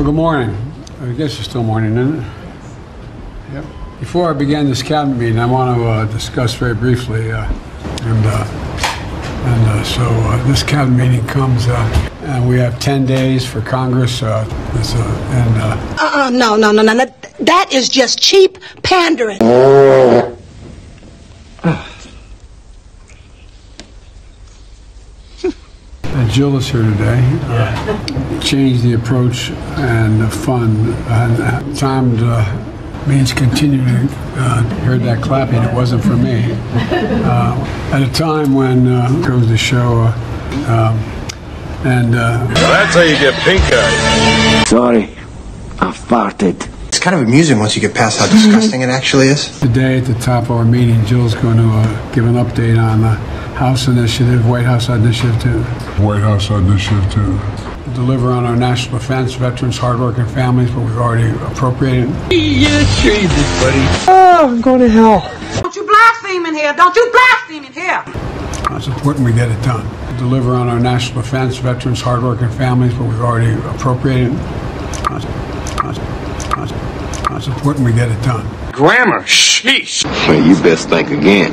Well, good morning. I guess it's still morning, isn't it? Yep. Before I begin this cabinet meeting, I want to uh, discuss very briefly, uh, and uh, and uh, so uh, this cabinet meeting comes, uh, and we have 10 days for Congress, uh, this, uh, and uh, Uh-uh, no, no, no, no, no. That is just cheap pandering. Jill is here today. Uh, change the approach and the fund, and uh, timed uh, means continuing. Uh, heard that clapping? It wasn't for me. Uh, at a time when uh, goes to show, uh, um, and. Uh, That's how you get pink eye. Sorry, I farted. It's kind of amusing once you get past how disgusting it actually is. Today, at the top of our meeting, Jill's going to uh, give an update on the House Initiative, White House Initiative to White House initiative to deliver on our national defense, veterans, hardworking families, but we've already appropriated. Yes, Jesus, buddy. Oh, I'm going to hell. Don't you blaspheme in here. Don't you blaspheme in here. It's important we get it done. Deliver on our national defense, veterans, hardworking families, but we've already appropriated. It's important we get it done. Grammar, sheesh. Well, you best think again.